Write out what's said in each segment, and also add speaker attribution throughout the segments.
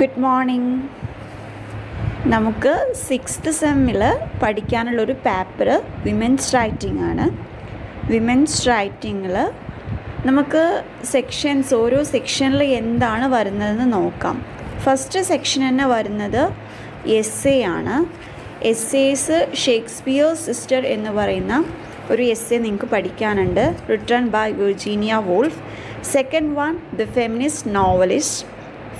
Speaker 1: Good morning നമുക്ക് sixth സെമ്മിൽ പഠിക്കാനുള്ളൊരു പേപ്പർ വിമൻസ് റൈറ്റിംഗ് ആണ്. വിമൻസ് റൈറ്റിങ്ങിൽ നമുക്ക് സെക്ഷൻസ് ഓരോ സെക്ഷനിൽ എന്താണ് വരുന്നതെന്ന് നോക്കാം. ഫസ്റ്റ് സെക്ഷൻ തന്നെ വരുന്നത് എസ് എ ആണ്. എസ് എസ് ഷേക്സ്പിയർ സിസ്റ്റർ എന്ന് പറയുന്ന ഒരു എസ് എ നിങ്ങൾക്ക് പഠിക്കാനുണ്ട്. Written by Virginia Woolf second one the feminist novelist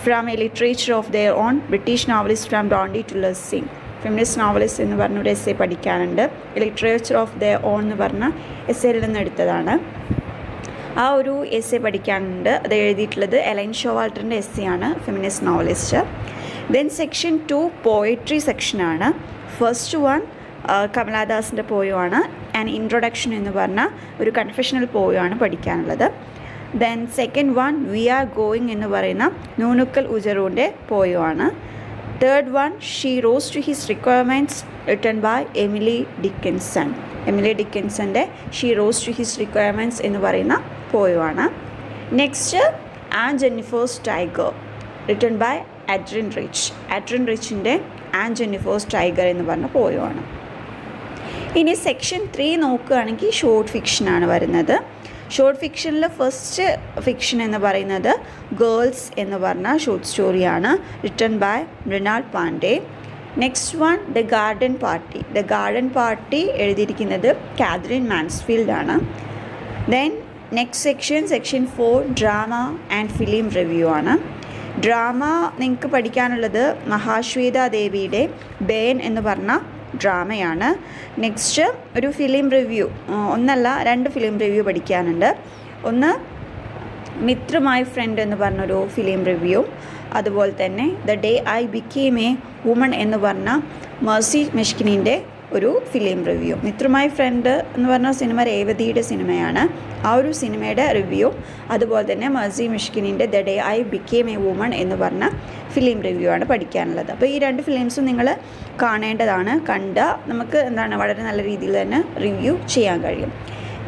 Speaker 1: from a literature of their own British novelist from Bronte to Lessing feminist novelist എന്ന് പറഞ്ഞ ഒരു എ പഠിക്കാനുണ്ട്. ലിറ്ററേച്ചർ ഓഫ് ദെയർ ഓൺ എന്ന് പറഞ്ഞ എസ് എയിൽ നിന്ന് എടുത്തതാണ്. ആ ഒരു എസ് എ പഠിക്കാനുണ്ട്. അത് എഴുതിയിട്ടുള്ളത് എലൈൻ ഷോവാൾട്ടറിന്റെ എസ് എ ആണ് feminist novelist then section two poetry സെക്ഷനാണ് ഫസ്റ്റ് വൺ കമലാദാസിന്റെ പോയുമാണ് ആൻഡ് ഇൻട്രൊഡക്ഷൻ എന്ന് പറഞ്ഞ ഒരു കൺഫെഷണൽ പോയുമാണ് പഠിക്കാനുള്ളത്. Then second one we are going എന്ന് പറയുന്ന നൂനുക്കൽ ഉജറുവിന്റെ പോയമാണ് third one she rose to his requirements written by Emily Dickinson Emily ഡിക്കൻസന്റെ she rose to his requirements എന്ന് പറയുന്ന പോയമാണ് next Aunt Jennifer's tiger written by Adrienne Rich Adrienne റിച്ചിന്റെ and Jennifer's tiger എന്ന് പറഞ്ഞ പോയമാണ് ഇനി section three നോക്കുകയാണെങ്കിൽ short ഫിക്ഷനാണ് വരുന്നത്. Short ഫിക്ഷനിൽ first fiction എന്ന് പറയുന്നത് ഗേൾസ് എന്ന് പറഞ്ഞ ഷോർട്ട് സ്റ്റോറിയാണ് written by Mrinal Pande next one the garden party the garden party എഴുതിയിരിക്കുന്നത് കാതറിൻ മാൻസ്ഫീൽഡ് ആണ്. Then next section section four drama and film review ആണ്. ഡ്രാമ നിങ്ങൾക്ക് പഠിക്കാനുള്ളത് മഹാശ്വേത ദേവിയുടെ ബേൻ എന്ന് പറഞ്ഞ ഡ്രാമയാണ് നെക്സ്റ്റ് ഒരു ഫിലിം റിവ്യൂ ഒന്നല്ല രണ്ട് ഫിലിം റിവ്യൂ പഠിക്കാനുണ്ട്. ഒന്ന് മിത്ര മൈ ഫ്രണ്ട് എന്ന് പറഞ്ഞൊരു ഫിലിം റിവ്യൂ അതുപോലെ തന്നെ the day I became a woman എന്ന് പറഞ്ഞ മേഴ്സി മെഷ്കിനിന്റെ ഒരു ഫിലിം റിവ്യൂ മിത്രമായി ഫ്രണ്ട് എന്ന് പറഞ്ഞ സിനിമ രേവതിയുടെ സിനിമയാണ് ആ ഒരു സിനിമയുടെ റിവ്യൂ അതുപോലെ തന്നെ മസി മിഷ്കിനിന്റെ the day I became a woman എന്ന് പറഞ്ഞ ഫിലിം റിവ്യൂ ആണ് പഠിക്കാനുള്ളത്. അപ്പോൾ ഈ രണ്ട് ഫിലിംസും നിങ്ങൾ കാണേണ്ടതാണ്. കണ്ട നമുക്ക് എന്താണ് വളരെ നല്ല രീതിയിൽ തന്നെ റിവ്യൂ ചെയ്യാൻ കഴിയും.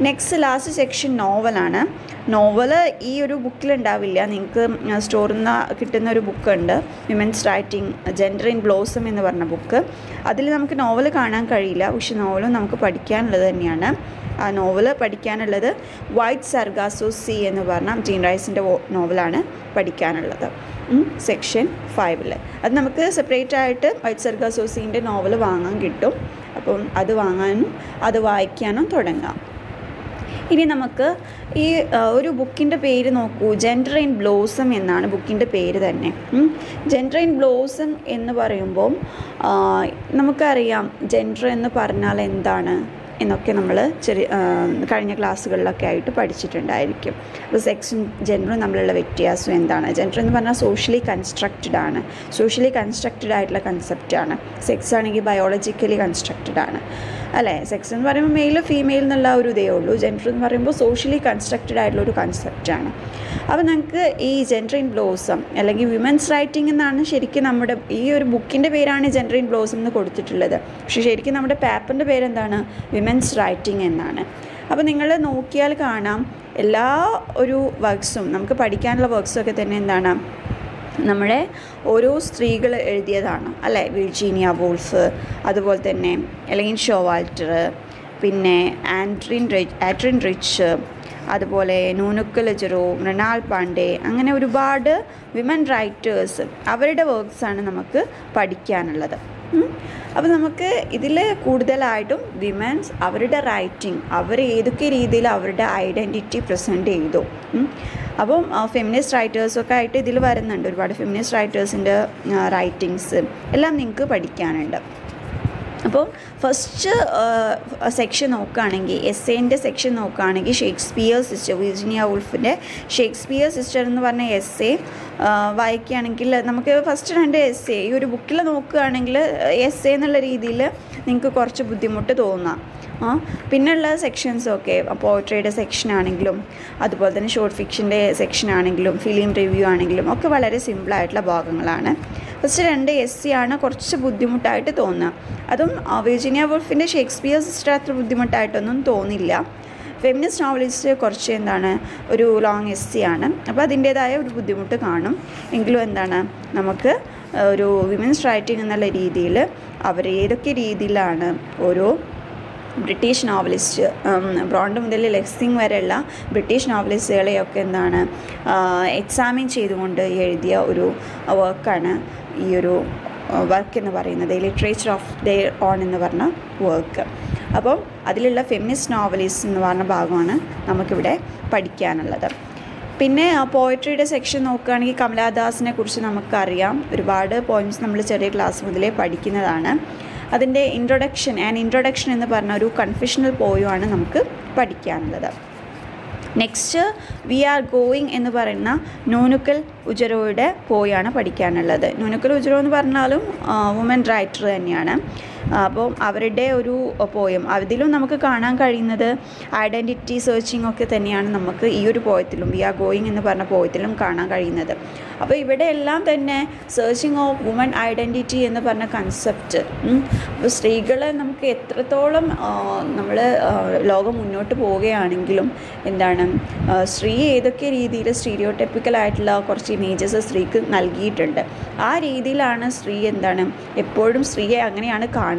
Speaker 1: നെക്സ്റ്റ് ലാസ്റ്റ് സെക്ഷൻ നോവലാണ് നോവൽ ഈ ഒരു ബുക്കിലുണ്ടാവില്ല നിങ്ങൾക്ക് സ്റ്റോറിൽ നിന്ന് കിട്ടുന്ന ഒരു ബുക്കുണ്ട് women's writing gender in blossom എന്ന് പറഞ്ഞ ബുക്ക് അതിൽ നമുക്ക് നോവൽ കാണാൻ കഴിയില്ല. പക്ഷേ നോവലും നമുക്ക് പഠിക്കാനുള്ളത് തന്നെയാണ്. ആ നോവൽ പഠിക്കാനുള്ളത് വൈറ്റ് സർഗാസോ സി എന്ന് പറഞ്ഞ ജീൻ റൈസിന്റെ നോവലാണ് പഠിക്കാനുള്ളത്. സെക്ഷൻ ഫൈവിൽ അത് നമുക്ക് സെപ്പറേറ്റ് ആയിട്ട് വൈറ്റ് സർഗാസോ സീന്റെ നോവൽ വാങ്ങാൻ കിട്ടും. അപ്പം അത് വാങ്ങാനും അത് വായിക്കാനും തുടങ്ങാം. ഇനി നമുക്ക് ഈ ഒരു ബുക്കിന്റെ പേര് നോക്കൂ. ജെൻഡർ ഇൻ ബ്ലോസം എന്നാണ് ബുക്കിന്റെ പേര് തന്നെ. ജെൻഡർ ഇൻ ബ്ലോസം എന്ന് പറയുമ്പോൾ നമുക്കറിയാം ജെൻഡർ എന്ന് പറഞ്ഞാൽ എന്താണ് എന്നൊക്കെ നമ്മൾ ചെറിയ കഴിഞ്ഞ ക്ലാസ്സുകളിലൊക്കെ ആയിട്ട് പഠിച്ചിട്ടുണ്ടായിരിക്കും. അപ്പോൾ സെക്സും ജെൻഡറും തമ്മിലുള്ള വ്യത്യാസം എന്താണ്? ജെൻഡർ എന്ന് പറഞ്ഞാൽ സോഷ്യലി കൺസ്ട്രക്റ്റഡ് ആണ്. സോഷ്യലി കൺസ്ട്രക്റ്റഡ് ആയിട്ടുള്ള കൺസെപ്റ്റാണ് സെക്സ് ആണെങ്കിൽ ബയോളജിക്കലി കൺസ്ട്രക്റ്റഡ് ആണ്. അല്ലേ? സെക്സ് എന്ന് പറയുമ്പോൾ മെയിൽ ഫീമെയിൽ എന്നുള്ള ഒരു ഇതേ ഉള്ളൂ. ജെൻഡർ എന്ന് പറയുമ്പോൾ സോഷ്യലി കൺസ്ട്രക്റ്റഡ് ആയിട്ടുള്ള ഒരു കൺസെപ്റ്റാണ് അപ്പോൾ നമുക്ക് ഈ ജെൻഡർ ഇൻ ബ്ലോസം അല്ലെങ്കിൽ വിമൻസ് റൈറ്റിംഗ് എന്നാണ് ശരിക്കും നമ്മുടെ ഈ ഒരു ബുക്കിന്റെ പേരാണ് ജെൻഡർ ഇൻ ബ്ലോസം എന്ന് കൊടുത്തിട്ടുള്ളത്. പക്ഷേ ശരിക്കും നമ്മുടെ പേപ്പറിന്റെ പേരെന്താണ്? വിമൻസ് റൈറ്റിംഗ് എന്നാണ്. അപ്പോൾ നിങ്ങൾ നോക്കിയാൽ കാണാം എല്ലാ ഒരു വർക്ക്സും നമുക്ക് പഠിക്കാനുള്ള വർക്ക്സും ഒക്കെ തന്നെ എന്താണ്? നമ്മുടെ ഓരോ സ്ത്രീകൾ എഴുതിയതാണ് അല്ലേ? വിർജീനിയ വോൾഫ് അതുപോലെ തന്നെ എലൈൻ ഷോവാൾട്ടർ പിന്നെ ആൻഡ്രിൻ റിച്ച് ആൻഡ്രിൻ റിച്ച് അതുപോലെ നൂനുക്കൽ ജെറോ മൃണാൾ പാണ്ഡെ അങ്ങനെ ഒരുപാട് വിമൻ റൈറ്റേഴ്സ് അവരുടെ വർക്ക്സാണ് നമുക്ക് പഠിക്കാനുള്ളത്. അപ്പോൾ നമുക്ക് ഇതിൽ കൂടുതലായിട്ടും വിമൻസ് അവരുടെ റൈറ്റിംഗ് അവർ ഏതൊക്കെ രീതിയിൽ അവരുടെ ഐഡന്റിറ്റി പ്രസന്റ് ചെയ്തു. അപ്പം ഫെമിനിസ്റ്റ് റൈറ്റേഴ്സൊക്കെ ആയിട്ട് ഇതിൽ വരുന്നുണ്ട്. ഒരുപാട് ഫെമിനിസ്റ്റ് റൈറ്റേഴ്സിന്റെ റൈറ്റിങ്സ് എല്ലാം നിങ്ങൾക്ക് പഠിക്കാനുണ്ട്. അപ്പോൾ ഫസ്റ്റ് സെക്ഷൻ നോക്കുകയാണെങ്കിൽ എസ് എന്റെ സെക്ഷൻ നോക്കുകയാണെങ്കിൽ ഷേക്സ്പിയർ സിസ്റ്റർ വിർജിനിയ ഉൾഫിന്റെ ഷേക്സ്പിയർ സിസ്റ്റർ എന്ന് പറഞ്ഞ എസ് എ വായിക്കുകയാണെങ്കിൽ നമുക്ക് ഫസ്റ്റ് രണ്ട് എസ് എ ഈ ഒരു ബുക്കിൽ നോക്കുകയാണെങ്കിൽ എസ് എ എന്നുള്ള രീതിയിൽ നിങ്ങൾക്ക് കുറച്ച് ബുദ്ധിമുട്ട് തോന്നാം. പിന്നെയുള്ള സെക്ഷൻസൊക്കെ പോയട്രിയുടെ സെക്ഷൻ ആണെങ്കിലും അതുപോലെ തന്നെ ഷോർട്ട് ഫിക്ഷന്റെ സെക്ഷൻ ആണെങ്കിലും ഫിലിം റിവ്യൂ ആണെങ്കിലും ഒക്കെ വളരെ സിമ്പിളായിട്ടുള്ള ഭാഗങ്ങളാണ്. ഫസ്റ്റ് രണ്ട് എസ് സി ആണ് കുറച്ച് ബുദ്ധിമുട്ടായിട്ട് തോന്നുക. അതും വിർജിനിയ വോൾഫിന്റെ ഷേക്സ്പിയർ സിസ്റ്റർ അത്ര ബുദ്ധിമുട്ടായിട്ടൊന്നും തോന്നില്ല. ഫെമിനിസ്റ്റ് നോവലിസ്റ്റ് കുറച്ച് എന്താണ് ഒരു ലോങ് എസ് സി ആണ്. അപ്പോൾ അതിന്റേതായ ഒരു ബുദ്ധിമുട്ട് കാണും. എങ്കിലും എന്താണ് നമുക്ക് ഒരു വിമൻസ് റൈറ്റിംഗ് എന്നുള്ള രീതിയിൽ അവർ ഏതൊക്കെ രീതിയിലാണ് ഓരോ ബ്രിട്ടീഷ് നോവലിസ്റ്റ് ബ്രോണ്ട് മുതൽ ലെക്സിങ് വരെയുള്ള ബ്രിട്ടീഷ് നോവലിസ്റ്റുകളെയൊക്കെ എന്താണ് എക്സാമിൻ ചെയ്തുകൊണ്ട് എഴുതിയ ഒരു വർക്കാണ് ഈ ഒരു വർക്ക് എന്ന് പറയുന്നത്. ലിറ്ററേച്ചർ ഓഫ് ദ ഓൺ എന്ന് പറഞ്ഞ വർക്ക് അപ്പം അതിലുള്ള ഫെമിനിസ്റ്റ് നോവലിസ്റ്റ് എന്ന് പറഞ്ഞ ഭാഗമാണ് നമുക്കിവിടെ പഠിക്കാനുള്ളത്. പിന്നെ പോയട്രിയുടെ സെക്ഷൻ നോക്കുകയാണെങ്കിൽ കമലാദാസിനെ കുറിച്ച് നമുക്കറിയാം. ഒരുപാട് പോയിന്റ്സ് നമ്മൾ ചെറിയ ക്ലാസ് മുതലേ പഠിക്കുന്നതാണ്. അതിന്റെ ഇൻട്രൊഡക്ഷൻ ആൻഡ് ഇൻട്രൊഡക്ഷൻ എന്ന് പറഞ്ഞ ഒരു കൺഫ്യൂഷണൽ പോയുമാണ് നമുക്ക് പഠിക്കാനുള്ളത്. നെക്സ്റ്റ് വി ആർ ഗോയിങ് എന്ന് പറയുന്ന നൂനുക്കൽ ഉജരോയുടെ പോയാണ് പഠിക്കാനുള്ളത്. നൂനുക്കൽ ഉജറോ എന്ന് പറഞ്ഞാലും വുമൻ റൈറ്റർ തന്നെയാണ്. അപ്പോൾ അവരുടെ ഒരു പോയം അതിലും നമുക്ക് കാണാൻ കഴിയുന്നത് ഐഡന്റിറ്റി സെർച്ചിങ് ഒക്കെ തന്നെയാണ് നമുക്ക് ഈ ഒരു പോയത്തിലും വി ആർ ഗോയിങ് എന്ന് പറഞ്ഞ പോയത്തിലും കാണാൻ കഴിയുന്നത്. അപ്പോൾ ഇവിടെ എല്ലാം തന്നെ സെർച്ചിങ് ഓഫ് വുമൺ ഐഡന്റിറ്റി എന്ന് പറഞ്ഞ കൺസെപ്റ്റ് അപ്പോൾ സ്ത്രീകളെ നമുക്ക് എത്രത്തോളം നമ്മൾ ലോകം മുന്നോട്ട് പോവുകയാണെങ്കിലും എന്താണ് സ്ത്രീ ഏതൊക്കെ രീതിയിൽ സ്റ്റീരിയോടെപ്പിക്കലായിട്ടുള്ള കുറച്ച് ഇമേജസ് സ്ത്രീക്ക് നൽകിയിട്ടുണ്ട്. ആ രീതിയിലാണ് സ്ത്രീ എന്താണ് എപ്പോഴും സ്ത്രീയെ അങ്ങനെയാണ് കാണുന്നത്.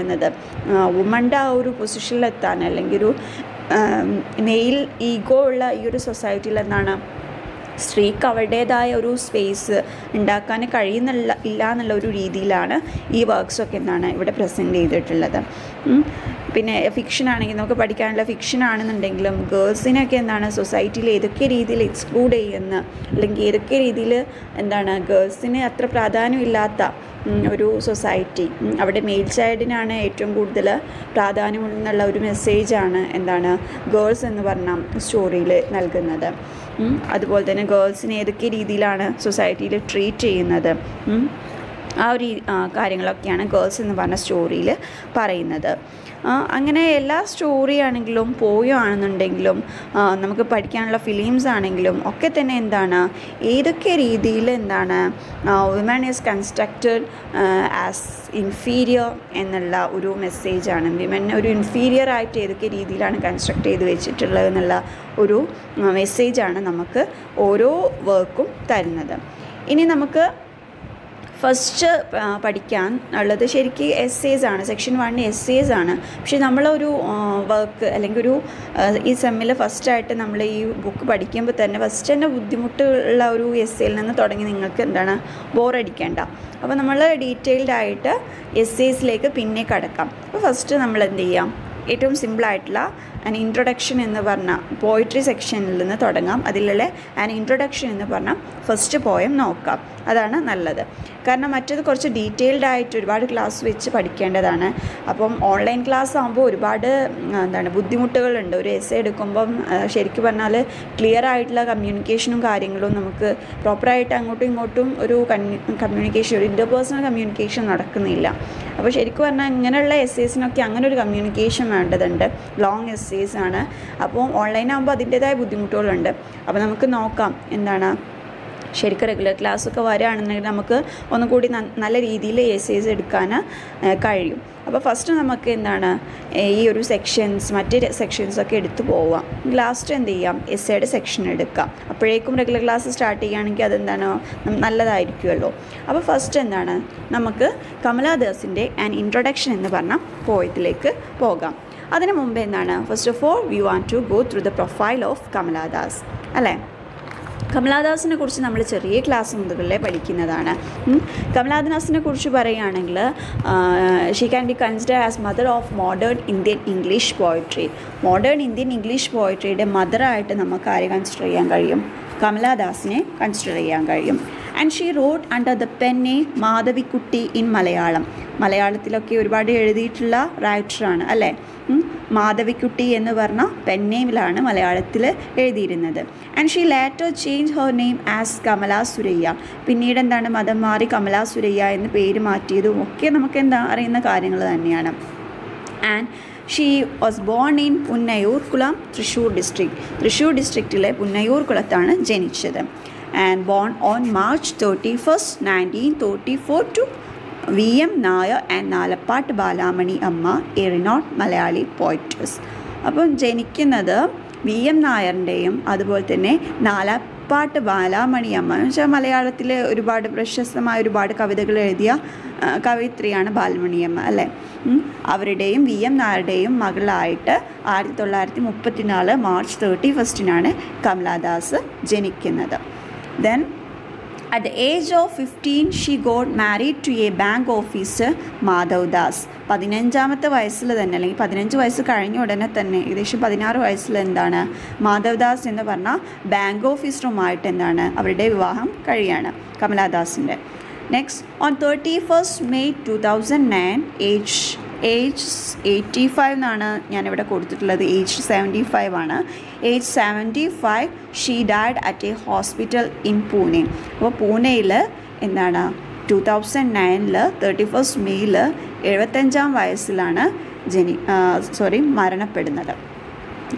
Speaker 1: വുമന്റെ ആ ഒരു പൊസിഷനിലെത്താൻ അല്ലെങ്കിൽ ഒരു മെയിൽ ഈഗോ ഉള്ള ഈ ഒരു സൊസൈറ്റിയിൽ എന്താണ് സ്ത്രീക്ക് അവരുടേതായ ഒരു സ്പേസ് ഉണ്ടാക്കാൻ കഴിയുന്നില്ല ഇല്ല എന്നുള്ള ഒരു രീതിയിലാണ് ഈ വർക്ക്സൊക്കെ എന്നാണ് ഇവിടെ പ്രസന്റ് ചെയ്തിട്ടുള്ളത്. പിന്നെ ഫിക്ഷൻ ആണെങ്കിൽ നമുക്ക് പഠിക്കാനുള്ള ഫിക്ഷൻ ആണെന്നുണ്ടെങ്കിലും ഗേൾസിനൊക്കെ എന്താണ് സൊസൈറ്റിയിൽ ഏതൊക്കെ രീതിയിൽ എക്സ്ക്ലൂഡ് ചെയ്യുന്ന അല്ലെങ്കിൽ ഏതൊക്കെ രീതിയിൽ എന്താണ് ഗേൾസിന് അത്ര പ്രാധാന്യമില്ലാത്ത ഒരു സൊസൈറ്റി അവിടെ മെയിൽ ചൈൽഡിനാണ് ഏറ്റവും കൂടുതൽ പ്രാധാന്യമുള്ള ഒരു മെസ്സേജാണ് എന്താണ് ഗേൾസ് എന്ന് പറഞ്ഞ സ്റ്റോറിയിൽ നൽകുന്നത്. അതുപോലെ തന്നെ ഗേൾസിനെ ഏതൊക്കെ രീതിയിലാണ് സൊസൈറ്റിയിൽ ട്രീറ്റ് ചെയ്യുന്നത്? ആ ഒരു കാര്യങ്ങളൊക്കെയാണ് ഗേൾസ് എന്ന് പറഞ്ഞ സ്റ്റോറിയിൽ പറയുന്നത്. അങ്ങനെ എല്ലാ സ്റ്റോറി ആണെങ്കിലും പോയോ ആണെന്നുണ്ടെങ്കിലും നമുക്ക് പഠിക്കാനുള്ള ഫിലിംസ് ആണെങ്കിലും ഒക്കെ തന്നെ എന്താണ് ഏതൊക്കെ രീതിയിൽ എന്താണ് woman is constructed as inferior എന്നുള്ള ഒരു മെസ്സേജാണ് വിമൻ ഒരു ഇൻഫീരിയർ ആയിട്ട് ഏതൊക്കെ രീതിയിലാണ് കൺസ്ട്രക്ട് ചെയ്ത് വെച്ചിട്ടുള്ളത് എന്നുള്ള ഒരു മെസ്സേജാണ് നമുക്ക് ഓരോ വർക്കും തരുന്നത്. ഇനി നമുക്ക് ഫസ്റ്റ് പഠിക്കാൻ ഉള്ളത്. ശരിക്കും എസ് ആണ്. സെക്ഷൻ വൺ എസ് ആണ്. പക്ഷേ നമ്മളൊരു വർക്ക് അല്ലെങ്കിൽ ഒരു ഈ സെമ്മിൽ ഫസ്റ്റായിട്ട് നമ്മൾ ഈ ബുക്ക് പഠിക്കുമ്പോൾ തന്നെ ഫസ്റ്റ് തന്നെ ബുദ്ധിമുട്ടുള്ള ഒരു എസ് എയിൽ നിന്ന് തുടങ്ങി നിങ്ങൾക്ക് എന്താണ് ബോറടിക്കേണ്ട അപ്പോൾ നമ്മൾ ഡീറ്റെയിൽഡ് ആയിട്ട് എസ് എസിലേക്ക് പിന്നെ കടക്കാം. അപ്പോൾ ഫസ്റ്റ് നമ്മൾ എന്ത് ചെയ്യാം? ഏറ്റവും സിമ്പിളായിട്ടുള്ള ആൻ ഇൻട്രൊഡക്ഷൻ എന്ന് പറഞ്ഞ പോയിട്രി സെക്ഷനിൽ നിന്ന് തുടങ്ങാം. അതിലുള്ള ആൻ ഇൻട്രൊഡക്ഷൻ എന്ന് പറഞ്ഞാൽ ഫസ്റ്റ് പോയം നോക്കാം. അതാണ് നല്ലത്. കാരണം മറ്റത് കുറച്ച് ഡീറ്റെയിൽഡ് ആയിട്ട് ഒരുപാട് ക്ലാസ് വെച്ച് പഠിക്കേണ്ടതാണ്. അപ്പം ഓൺലൈൻ ക്ലാസ് ആകുമ്പോൾ ഒരുപാട് എന്താണ് ബുദ്ധിമുട്ടുകളുണ്ട്. ഒരു എസ് എടുക്കുമ്പം ശരിക്കും പറഞ്ഞാൽ ക്ലിയർ ആയിട്ടുള്ള കമ്മ്യൂണിക്കേഷനും കാര്യങ്ങളും നമുക്ക് പ്രോപ്പറായിട്ട് അങ്ങോട്ടും ഇങ്ങോട്ടും ഒരു കമ്മ്യൂണിക്കേഷൻ ഒരു ഇന്റർപേഴ്സണൽ കമ്മ്യൂണിക്കേഷൻ നടക്കുന്നില്ല. അപ്പോൾ ശരിക്കും പറഞ്ഞാൽ ഇങ്ങനെയുള്ള എസ് എസിനൊക്കെ അങ്ങനെ ഒരു കമ്മ്യൂണിക്കേഷൻ വേണ്ടതുണ്ട്. ലോങ് എസ്സേസ് ആണ്. അപ്പോൾ ഓൺലൈൻ ആകുമ്പോൾ അതിന്റേതായ ബുദ്ധിമുട്ടുകളുണ്ട്. അപ്പോൾ നമുക്ക് നോക്കാം എന്താണ് ശരിക്കും റെഗുലർ ക്ലാസ്സൊക്കെ വരികയാണെന്നുണ്ടെങ്കിൽ നമുക്ക് ഒന്നും കൂടി നല്ല രീതിയിൽ എസ്സേസ് എടുക്കാൻ കഴിയും. അപ്പോൾ ഫസ്റ്റ് നമുക്ക് എന്താണ് ഈ ഒരു സെക്ഷൻസ് മറ്റ് സെക്ഷൻസൊക്കെ എടുത്തു പോവാം. ലാസ്റ്റ് എന്ത് ചെയ്യാം? എസ്സേയുടെ സെക്ഷൻ എടുക്കാം. അപ്പോഴേക്കും റെഗുലർ ക്ലാസ് സ്റ്റാർട്ട് ചെയ്യുകയാണെങ്കിൽ അതെന്താണ് നല്ലതായിരിക്കുമല്ലോ. അപ്പോൾ ഫസ്റ്റ് എന്താണ് നമുക്ക് കമലാദാസിന്റെ ആൻ ഇൻട്രൊഡക്ഷൻ എന്ന് പറഞ്ഞ പോയത്തിലേക്ക് പോകാം. അതിന് മുമ്പ് എന്താണ്? First of all we want to go through the profile of Kamala Das അല്ലേ? കമലാദാസിനെ കുറിച്ച് നമ്മൾ ചെറിയ ക്ലാസ് മുതലേ പഠിക്കുന്നതാണ്. കമലാദാസിനെ കുറിച്ച് പറയുകയാണെങ്കിൽ she can be consider as mother of modern Indian English poetry modern Indian English പോയട്രിയുടെ മദറായിട്ട് നമുക്ക് ആരെ കൺസിഡർ ചെയ്യാൻ കഴിയും? കമലാദാസിനെ കൺസിഡർ ചെയ്യാൻ കഴിയും. And she wrote under the pen name Madhavikutty in Malayalam മലയാളത്തിലൊക്കെ ഒരുപാട് എഴുതിയിട്ടുള്ള റൈറ്ററാണ് അല്ലേ? മാധവിക്കുട്ടി എന്ന് പറഞ്ഞ പെന്നെയിലാണ് മലയാളത്തിൽ എഴുതിയിരുന്നത്. And she later change her name as Kamala Surayya പിന്നീട് എന്താണ് മതം മാറി കമല സുരയ്യ എന്ന് പേര് മാറ്റിയതും ഒക്കെ നമുക്ക് എന്താ അറിയുന്ന കാര്യങ്ങൾ തന്നെയാണ്. And she was born in Punnayurkulam Thrissur district Thrissur ഡിസ്ട്രിക്റ്റിലെ പുന്നയൂർ കുളത്താണ് ജനിച്ചത്. ആൻഡ് born on March thirty first nineteen thirty four to V M Nair and Nalappat Balamani Amma എറിനോട്ട് Malayali Poitiers അപ്പം ജനിക്കുന്നത് വി എം നായറിന്റെയും അതുപോലെ തന്നെ നാലപ്പാട്ട് ബാലാമണി അമ്മ എന്ന് വെച്ചാൽ മലയാളത്തിലെ ഒരുപാട് പ്രശസ്തമായ ഒരുപാട് കവിതകൾ എഴുതിയ കവിത്രിയാണ് കവയിത്രിയാണ് ബാലമണിയമ്മ അല്ലേ. അവരുടെയും വി എം നായരുടെയും മകളായിട്ട് ആയിരത്തി തൊള്ളായിരത്തി മുപ്പത്തിനാല് മാർച്ച് തേർട്ടി ഫസ്റ്റിനാണ് കമലാദാസ് ജനിക്കുന്നത് then At the age of 15, she got married to a bank officer, Madhav Das പതിനഞ്ചാമത്തെ വയസ്സിൽ തന്നെ അല്ലെങ്കിൽ പതിനഞ്ച് വയസ്സ് കഴിഞ്ഞ ഉടനെ തന്നെ ഏകദേശം പതിനാറ് വയസ്സിൽ എന്താണ് മാധവ് ദാസ് എന്ന് പറഞ്ഞാൽ ബാങ്ക് ഓഫീസറുമായിട്ട് എന്താണ് അവരുടെ വിവാഹം കഴിയാണ് കമലാദാസിന്റെ. Next on thirty first May two thousand nine age age eighty five എന്നാണ് ഞാനിവിടെ കൊടുത്തിട്ടുള്ളത്. ഏജ് സെവന്റി ഫൈവ് ആണ്. Age seventy five she died at a hospital in Pune അപ്പോൾ പൂനെയിൽ എന്താണ്? ടു തൗസൻഡ് നയനിൽ തേർട്ടി ഫസ്റ്റ് മെയ്യിൽ എഴുപത്തഞ്ചാം വയസ്സിലാണ് ജനി സോറി മരണപ്പെടുന്നത്.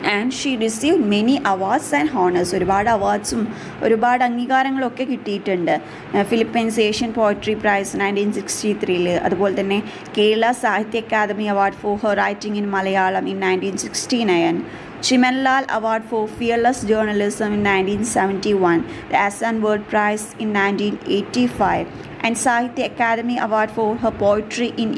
Speaker 1: And she receive many awards and honours ഒരുപാട് അവാർഡ്സും ഒരുപാട് അംഗീകാരങ്ങളൊക്കെ കിട്ടിയിട്ടുണ്ട്. Philippines Asian poetry prize nineteen sixty ത്രീയിൽ അതുപോലെ തന്നെ Kerala Sahitya Akademi award for her writing in Malayalam in nineteen sixty nine Chimanlal award for fearless journalism in nineteen seventy one the Asan world prize in nineteen eighty five and Sahitya Akademi award for her poetry in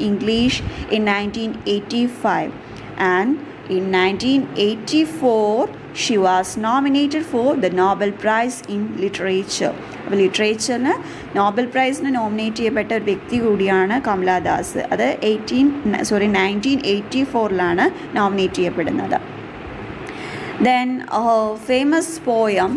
Speaker 1: in In 1984, she was nominated for the Nobel Prize in Literature. അപ്പോൾ ലിറ്ററേച്ചറിന് Nobel പ്രൈസിന് nominate ചെയ്യപ്പെട്ട ഒരു വ്യക്തി കൂടിയാണ് കമലാദാസ് അത് eighteen sorry nineteen eighty ഫോറിലാണ് nominate ചെയ്യപ്പെടുന്നത് then famous poem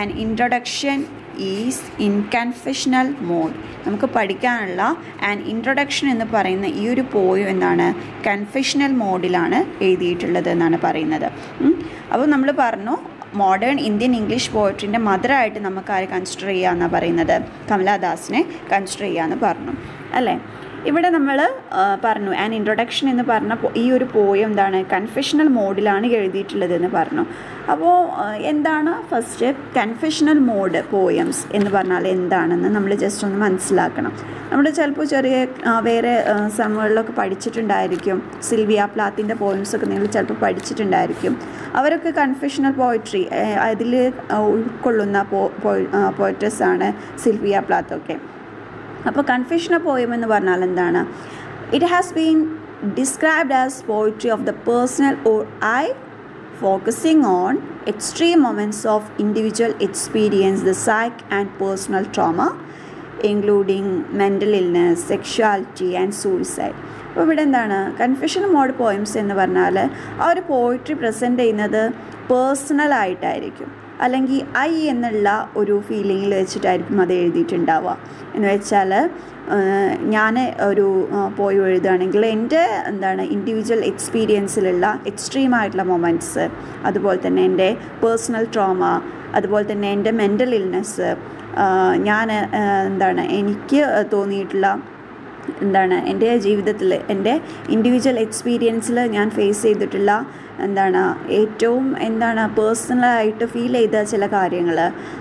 Speaker 1: and introduction is in confessional mode നമുക്ക് പഠിക്കാനുള്ള ആൻഡ് ഇൻട്രൊഡക്ഷൻ എന്ന് പറയുന്ന ഈ ഒരു പോയം എന്താണ്? കൺഫെഷണൽ മോഡിലാണ് എഴുതിയിട്ടുള്ളത് എന്നാണ് പറയുന്നത്. അപ്പോൾ നമ്മൾ പറഞ്ഞു മോഡേൺ ഇന്ത്യൻ ഇംഗ്ലീഷ് പോയട്രിന്റെ മദറായിട്ട് നമുക്ക് ആരെ കൺസിഡർ ചെയ്യാമെന്നാണ് പറയുന്നത്? കമലാദാസിനെ കൺസിഡർ ചെയ്യാമെന്ന് പറഞ്ഞു. അല്ലേ? ഇവിടെ നമ്മൾ പറഞ്ഞു. ആൻ ഇൻട്രൊഡക്ഷൻ എന്ന് പറഞ്ഞ ഈ ഒരു പോയം എന്താണ്? കൺഫെഷണൽ മോഡിലാണ് എഴുതിയിട്ടുള്ളത് എന്ന് പറഞ്ഞു അപ്പോൾ എന്താണ് ഫസ്റ്റ് കൺഫെഷണൽ മോഡ് പോയംസ് എന്ന് പറഞ്ഞാൽ എന്താണെന്ന് നമ്മൾ ജസ്റ്റ് ഒന്ന് മനസ്സിലാക്കണം. നമ്മൾ ചിലപ്പോൾ ചെറിയ വേറെ സമയങ്ങളിലൊക്കെ പഠിച്ചിട്ടുണ്ടായിരിക്കും. സിൽവിയ പ്ലാത്തിന്റെ പോയംസ് ഒക്കെ നിങ്ങൾ ചിലപ്പോൾ പഠിച്ചിട്ടുണ്ടായിരിക്കും. അവരൊക്കെ കൺഫെഷണൽ പോയട്രി അതിൽ ഉൾക്കൊള്ളുന്ന പോ ആണ് സിൽവിയ പ്ലാത്തൊക്കെ. അപ്പോൾ കൺഫെഷണൽ പോയം എന്ന് പറഞ്ഞാൽ എന്താണ്? It has been described as poetry of the personal or I focusing on extreme moments of individual experience the psyche and personal trauma including mental illness sexuality and suicide അപ്പോൾ ഇവിടെ എന്താണ്? Confusion mode poems എന്ന് പറഞ്ഞാൽ ആ ഒരു poetry present ചെയ്യുന്നത് പേഴ്സണലായിട്ടായിരിക്കും അല്ലെങ്കിൽ I എന്നുള്ള ഒരു ഫീലിങ്ങിൽ വെച്ചിട്ടായിരിക്കും അത് എഴുതിയിട്ടുണ്ടാവുക. എന്ന് വെച്ചാൽ ഞാൻ ഒരു പോയി എഴുതുകയാണെങ്കിൽ എന്റെ എന്താണ് ഇൻഡിവിജ്വൽ എക്സ്പീരിയൻസിലുള്ള എക്സ്ട്രീം ആയിട്ടുള്ള മൊമെന്റ്സ് അതുപോലെ തന്നെ എന്റെ പേഴ്സണൽ ട്രോമ അതുപോലെ തന്നെ എന്റെ മെന്റൽ ഇൽനെസ് ഞാൻ എന്താണ് എനിക്ക് തോന്നിയിട്ടുള്ള എന്താണ് എന്റെ ജീവിതത്തിൽ എന്റെ ഇൻഡിവിജ്വൽ എക്സ്പീരിയൻസിൽ ഞാൻ ഫേസ് ചെയ്തിട്ടുള്ള എന്താണ് ഏറ്റവും എന്താണ് പേഴ്സണലായിട്ട് ഫീൽ ചെയ്ത ചില കാര്യങ്ങൾ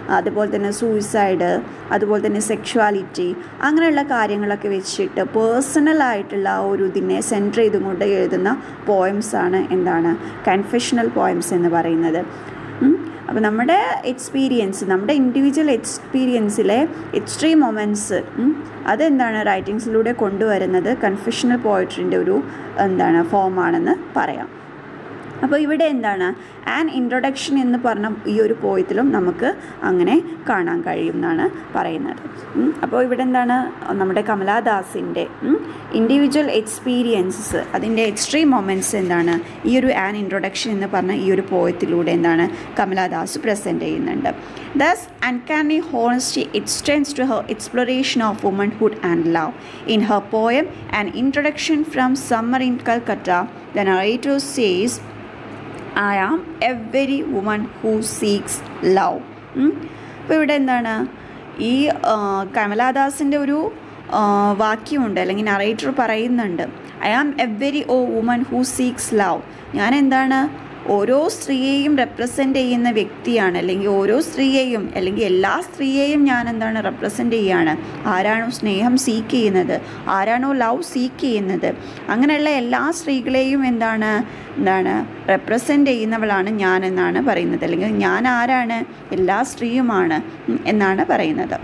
Speaker 1: അതുപോലെ തന്നെ സൂയിസൈഡ് അതുപോലെ തന്നെ സെക്ഷുവാലിറ്റി അങ്ങനെയുള്ള കാര്യങ്ങളൊക്കെ വെച്ചിട്ട് പേഴ്സണലായിട്ടുള്ള ആ ഒരു ഇതിനെ സെന്റർ ചെയ്തുകൊണ്ട് എഴുതുന്ന പോയംസാണ് എന്താണ് കൺഫെഷണൽ പോയംസ് എന്ന് പറയുന്നത്. അപ്പോൾ നമ്മുടെ എക്സ്പീരിയൻസ് നമ്മുടെ ഇൻഡിവിജ്വൽ എക്സ്പീരിയൻസിലെ എക്സ്ട്രീം മൊമെന്റ്സ് അതെന്താണ് റൈറ്റിങ്സിലൂടെ കൊണ്ടുവരുന്നത് കൺഫെഷണൽ പോയട്രിന്റെ ഒരു എന്താണ് ഫോമാണെന്ന് പറയാം. അപ്പോൾ ഇവിടെ എന്താണ്? ആൻ ഇൻട്രൊഡക്ഷൻ എന്ന് പറഞ്ഞ ഈ ഒരു പോയത്തിലും നമുക്ക് അങ്ങനെ കാണാൻ കഴിയും എന്നാണ് പറയുന്നത് അപ്പോൾ ഇവിടെ എന്താണ്? നമ്മുടെ കമലാദാസിന്റെ ഇൻഡിവിജ്വൽ എക്സ്പീരിയൻസസ് അതിന്റെ എക്സ്ട്രീം മൊമെന്റ്സ് എന്താണ്? ഈ ഒരു ആൻ ഇൻട്രൊഡക്ഷൻ എന്ന് പറഞ്ഞ ഈ ഒരു പോയത്തിലൂടെ എന്താണ് കമലാദാസ് പ്രസന്റ് ചെയ്യുന്നുണ്ട്. Thus uncanny honesty extends to her exploration of womanhood and love in her poem an introduction from summer in Calcutta the narrator says I am every woman who seeks love അപ്പോൾ ഇവിടെ എന്താണ്? ഈ കമലാദാസിന്റെ ഒരു വാക്യമുണ്ട് അല്ലെങ്കിൽ narrator പറയുന്നുണ്ട്. I am every oh woman who seeks love ഞാൻ എന്താണ്? ഓരോ സ്ത്രീയെയും റെപ്രസെന്റ് ചെയ്യുന്ന വ്യക്തിയാണ്. അല്ലെങ്കിൽ ഓരോ സ്ത്രീയെയും അല്ലെങ്കിൽ എല്ലാ സ്ത്രീയെയും ഞാൻ എന്താണ് റെപ്രസെന്റ് ചെയ്യുകയാണ് ആരാണോ സ്നേഹം സീക്ക് ചെയ്യുന്നത് ആരാണോ ലവ് സീക്ക് ചെയ്യുന്നത്. അങ്ങനെയുള്ള എല്ലാ സ്ത്രീകളെയും എന്താണ് എന്താണ് റെപ്രസെന്റ് ചെയ്യുന്നവളാണ് ഞാൻ എന്നാണ് പറയുന്നത്. അല്ലെങ്കിൽ ഞാൻ ആരാണ് എല്ലാ സ്ത്രീയുമാണ് എന്നാണ് പറയുന്നത്.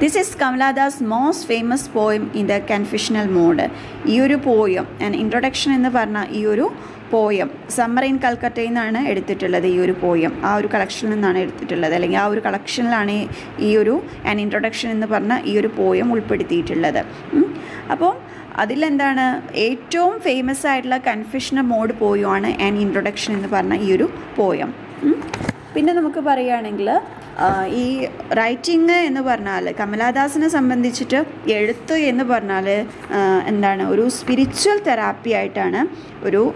Speaker 1: This is Kamala Das most famous poem in the confessional mode ഈ ഒരു പോയം ആൻഡ് ഇൻട്രൊഡക്ഷൻ എന്ന് പറഞ്ഞ ഈ ഒരു പോയം സമ്മർ ഇൻ കൽക്കട്ടയിൽ നിന്നാണ് എടുത്തിട്ടുള്ളത് ഈ ഒരു പോയം. ആ ഒരു കളക്ഷനിൽ നിന്നാണ് എടുത്തിട്ടുള്ളത്. അല്ലെങ്കിൽ ആ ഒരു കളക്ഷനിലാണ് ഈ ഒരു ആൻ ഇൻട്രൊഡക്ഷൻ എന്ന് പറഞ്ഞ ഈ ഒരു പോയം ഉൾപ്പെടുത്തിയിട്ടുള്ളത്. അപ്പോൾ അതിലെന്താണ്? ഏറ്റവും ഫേമസ് ആയിട്ടുള്ള കൺഫ്യൂഷൻ മോഡ് പോയമാണ് ആൻ ഇൻട്രൊഡക്ഷൻ എന്ന് പറഞ്ഞ ഈ ഒരു പോയം. പിന്നെ നമുക്ക് പറയുകയാണെങ്കിൽ ഈ റൈറ്റിംഗ് എന്ന് പറഞ്ഞാൽ കമലാദാസിനെ സംബന്ധിച്ചിട്ട് എഴുത്ത് എന്ന് പറഞ്ഞാൽ എന്താണ് ഒരു സ്പിരിച്വൽ തെറാപ്പി ആയിട്ടാണ് ഒരു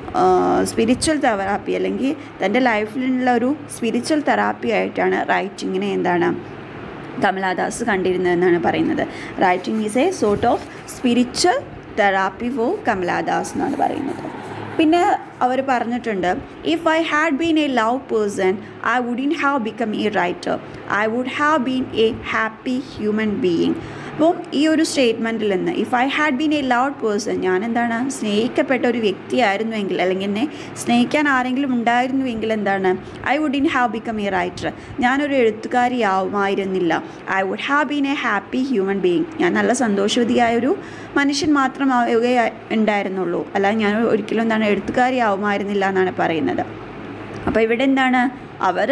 Speaker 1: സ്പിരിച്വൽ തെറാപ്പി അല്ലെങ്കിൽ തന്റെ ലൈഫിലുള്ള ഒരു സ്പിരിച്വൽ തെറാപ്പി ആയിട്ടാണ് റൈറ്റിങ്ങിനെ എന്താണ് കമലാദാസ് കണ്ടിരുന്നതെന്നാണ് പറയുന്നത്. Writing is a sort of spiritual therapy for Kamala Das എന്നാണ് പറയുന്നത്. പിന്നെ അവർ പറഞ്ഞിട്ടുണ്ട് if I had been a love person I wouldn't have become a writer I would have been a happy human being അപ്പം ഈ ഒരു സ്റ്റേറ്റ്മെന്റിൽ നിന്ന് if I had been a loved person ഞാൻ എന്താണ് സ്നേഹിക്കപ്പെട്ട ഒരു വ്യക്തിയായിരുന്നുവെങ്കിൽ അല്ലെങ്കിൽ എന്നെ സ്നേഹിക്കാൻ ആരെങ്കിലും ഉണ്ടായിരുന്നുവെങ്കിൽ എന്താണ് I wouldn't have become a writer ഞാനൊരു എഴുത്തുകാരിയാവുമായിരുന്നില്ല. I would have been a happy human being ഞാൻ നല്ല സന്തോഷവതിയായ ഒരു മനുഷ്യൻ മാത്രമാവുകയെ ഉണ്ടായിരുന്നുള്ളൂ. അല്ലാതെ ഞാൻ ഒരിക്കലും എന്താണ് എഴുത്തുകാരിയാവുമായിരുന്നില്ല എന്നാണ് പറയുന്നത്. അപ്പോൾ ഇവിടെ എന്താണ് അവർ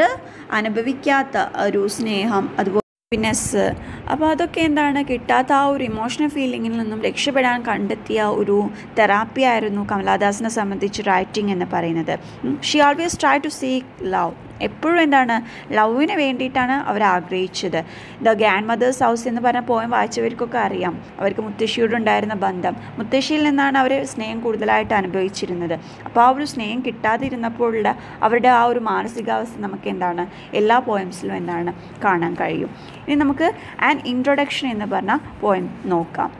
Speaker 1: അനുഭവിക്കാത്ത ഒരു സ്നേഹം അതുപോലെ ഹാപ്പിനെസ് അപ്പോൾ അതൊക്കെ എന്താണ്? കിട്ടാത്ത ആ ഒരു ഇമോഷണൽ ഫീലിങ്ങിൽ നിന്നും രക്ഷപ്പെടാൻ കണ്ടെത്തിയ ഒരു തെറാപ്പി ആയിരുന്നു കമലാദാസിനെ സംബന്ധിച്ച് റൈറ്റിംഗ് എന്ന് പറയുന്നത്. She always try to seek love എപ്പോഴും എന്താണ് ലവിന് വേണ്ടിയിട്ടാണ് അവർ ആഗ്രഹിച്ചത്. ദ ഗ്രാൻഡ് മദേഴ്സ് ഹൗസ് എന്ന് പറഞ്ഞ പോയം വായിച്ചവർക്കൊക്കെ അറിയാം. അവർക്ക് മുത്തശ്ശിയോടുണ്ടായിരുന്ന ബന്ധം. മുത്തശ്ശിയിൽ നിന്നാണ് അവർ സ്നേഹം കൂടുതലായിട്ട് അനുഭവിച്ചിരുന്നത്. അപ്പോൾ ആ ഒരു സ്നേഹം കിട്ടാതിരുന്നപ്പോഴുള്ള അവരുടെ ആ ഒരു മാനസികാവസ്ഥ നമുക്ക് എന്താണ് എല്ലാ പോയംസിലും എന്താണ് കാണാൻ കഴിയും. ഇനി നമുക്ക് ആൻ ഇൻട്രൊഡക്ഷൻ എന്ന് പറഞ്ഞ പോയം നോക്കാം.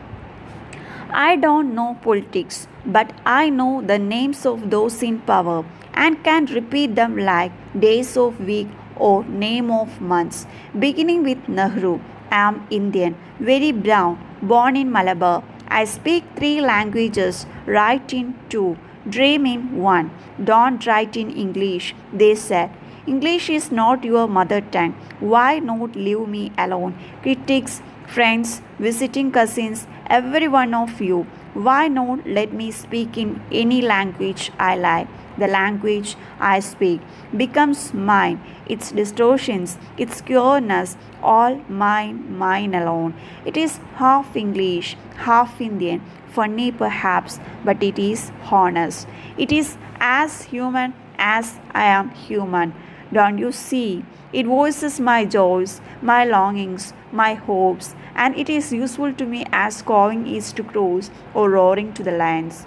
Speaker 1: I don't know politics but I know the names of those in power. And can repeat them like days of week or name of months. Beginning with Nehru, I am Indian, very brown, born in Malabar. I speak three languages, write in two, dream in one. Don't write in English, they said. English is not your mother tongue. Why not leave me alone? Critics, friends, visiting cousins, every one of you. Why not let me speak in any language I like? The language I speak becomes mine, its distortions, its pureness, all mine, mine alone. It is half English, half Indian, funny perhaps, but it is honest. It is as human as I am human. Don't you see? It voices my joys, my longings, my hopes, and it is useful to me as cawing is to crows or roaring to the lions.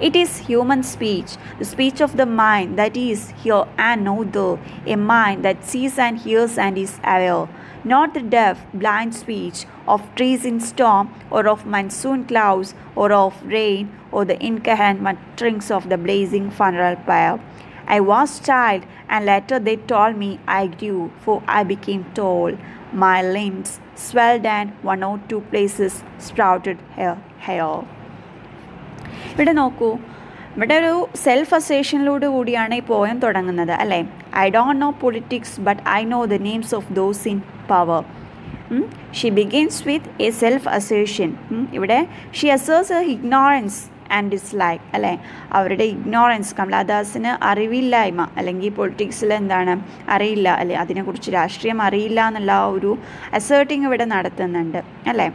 Speaker 1: It is human speech, the speech of the mind that is here and now there, a mind that sees and hears and is aware, not the deaf, blind speech of trees in storm or of monsoon clouds or of rain or the incoherent mutterings of the blazing funeral pyre. I was child, and later they told me I grew, for I became tall. My limbs swelled, and one or two places sprouted hair. hair. ഇവിടെ നോക്കൂ. ഇവിടെ ഒരു self അസേഷനിലൂടെ കൂടിയാണ് ഈ poem തുടങ്ങുന്നത് അല്ലേ? I don't know politics but I know the names of those in power she begins with a self assertion ഇവിടെ she asserts a ignorance and dislike അല്ലേ? അവരുടെ ഇഗ്നോറൻസ് കമലാദാസിന് അറിവില്ലായ്മ അല്ലെങ്കിൽ പൊളിറ്റിക്സിൽ എന്താണ് അറിയില്ല അല്ലെ? അതിനെക്കുറിച്ച് രാഷ്ട്രീയം അറിയില്ല എന്നുള്ള ആ ഒരു അസേർട്ടിങ് ഇവിടെ നടത്തുന്നുണ്ട് അല്ലേ?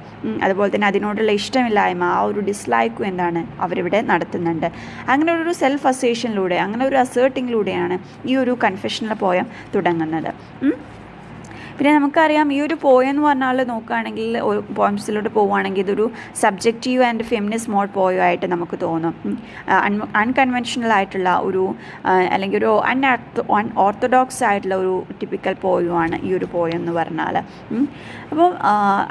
Speaker 1: അതുപോലെ തന്നെ അതിനോടുള്ള ഇഷ്ടമില്ലായ്മ ആ ഒരു ഡിസ്ലൈക്കും എന്താണ് അവരിവിടെ നടത്തുന്നുണ്ട്. അങ്ങനെ ഒരു സെൽഫ് അസേഷനിലൂടെ അങ്ങനെ ഒരു അസേർട്ടിങ്ങിലൂടെയാണ് ഈ ഒരു കൺഫെഷനിൽ പോയം തുടങ്ങുന്നത്. പിന്നെ നമുക്കറിയാം ഈ ഒരു പോയം എന്ന് പറഞ്ഞാൽ നോക്കുകയാണെങ്കിൽ പോയിംസിലോട്ട് പോവുകയാണെങ്കിൽ ഇതൊരു സബ്ജക്റ്റീവ് ആൻഡ് ഫെമിനിസ് മോഡ് പോയോ ആയിട്ട് നമുക്ക് തോന്നും. അൺകൺവെൻഷണൽ ആയിട്ടുള്ള ഒരു അല്ലെങ്കിൽ ഒരു അൺ അൺ ഓർത്തഡോക്സ് ആയിട്ടുള്ള ഒരു ടിപ്പിക്കൽ പോയുമാണ് ഈ ഒരു പോയം എന്ന് പറഞ്ഞാൽ അപ്പോൾ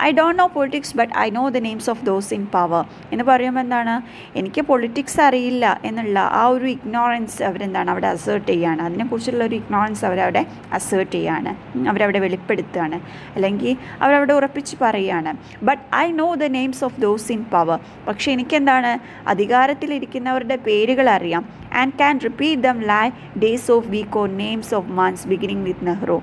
Speaker 1: I don't know politics but I know the names of those in power എന്ന് പറയുമ്പോൾ എന്താണ്? എനിക്ക് പൊളിറ്റിക്സ് അറിയില്ല എന്നുള്ള ആ ഒരു ഇഗ്നോറൻസ് അവരെന്താണ്? അവിടെ അസേർട്ട് ചെയ്യുകയാണ് അതിനെക്കുറിച്ചുള്ള ഒരു ഇഗ്നോറൻസ് അവരവിടെ അസേർട്ട് ചെയ്യുകയാണ് അവരവിടെ അവരവിടെ വെളിപ്പെടുത്തുകയാണ് അല്ലെങ്കിൽ അവരവിടെ ഉറപ്പിച്ച് പറയുകയാണ്. But I know the names of those in power പക്ഷേ എനിക്കെന്താണ്? അധികാരത്തിലിരിക്കുന്നവരുടെ പേരുകൾ അറിയാം. And can repeat them like days of week or names of months beginning with Nehru